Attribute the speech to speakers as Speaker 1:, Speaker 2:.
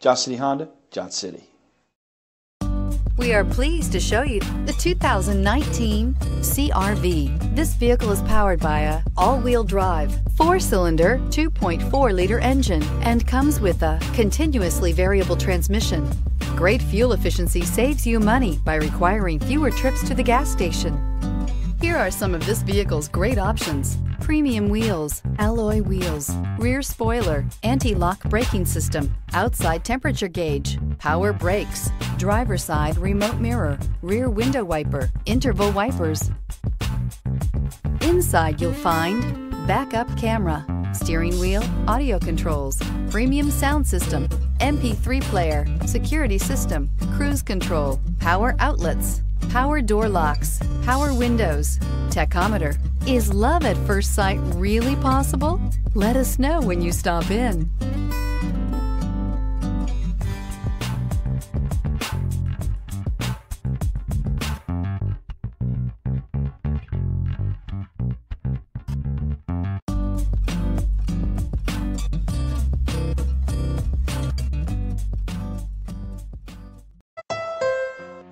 Speaker 1: Johnson City Honda, Johnson City.
Speaker 2: We are pleased to show you the 2019 CRV. This vehicle is powered by a all-wheel drive, four-cylinder, 2.4-liter engine and comes with a continuously variable transmission. Great fuel efficiency saves you money by requiring fewer trips to the gas station. Here are some of this vehicle's great options. Premium wheels, alloy wheels, rear spoiler, anti-lock braking system, outside temperature gauge, power brakes, driver side remote mirror, rear window wiper, interval wipers. Inside you'll find backup camera, steering wheel, audio controls, premium sound system, MP3 player, security system, cruise control, power outlets, power door locks, power windows, tachometer. Is love at first sight really possible? Let us know when you stop in.